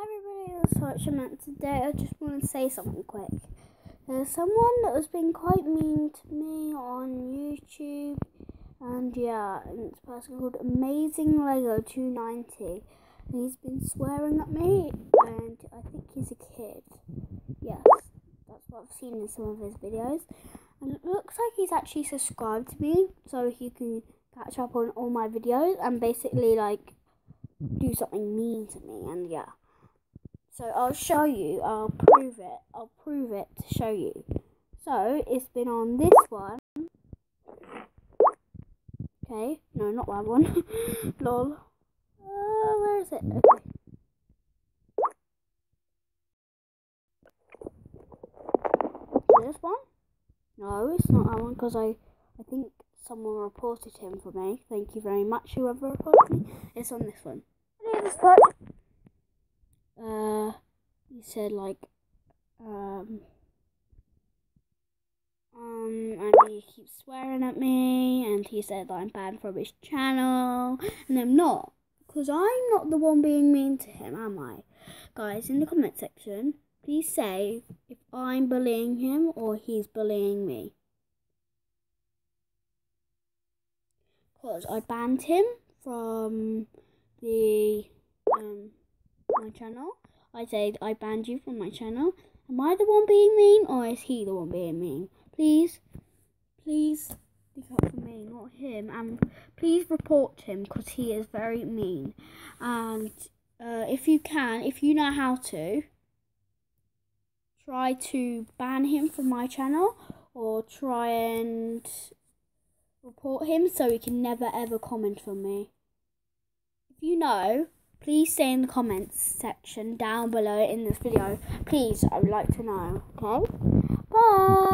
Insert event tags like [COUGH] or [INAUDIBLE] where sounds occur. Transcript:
Hi everybody, it's Watchman. Today I just want to say something quick. There's someone that has been quite mean to me on YouTube, and yeah, and it's a person called Amazing Lego 290. And he's been swearing at me, and I think he's a kid. Yes, that's what I've seen in some of his videos. And it looks like he's actually subscribed to me, so he can catch up on all my videos and basically like do something mean to me, and yeah. So I'll show you, I'll prove it, I'll prove it to show you. So it's been on this one. Okay, no, not that one. [LAUGHS] Lol. Uh, where is it? Okay. This one? No, it's not that one because I, I think someone reported him for me. Thank you very much, whoever reported me. It's on this one. This part. Uh, he said like, um, um, and he keeps swearing at me, and he said that I'm banned from his channel, and I'm not, because I'm not the one being mean to him, am I? Guys, in the comment section, please say if I'm bullying him or he's bullying me. Because I banned him from the um my channel. I said I banned you from my channel. Am I the one being mean or is he the one being mean? Please, please look up for me, not him. And please report him because he is very mean. And uh, if you can, if you know how to, try to ban him from my channel or try and report him so he can never ever comment on me. If you know, please say in the comments section down below in this video. Please, I would like to know. Okay? Bye!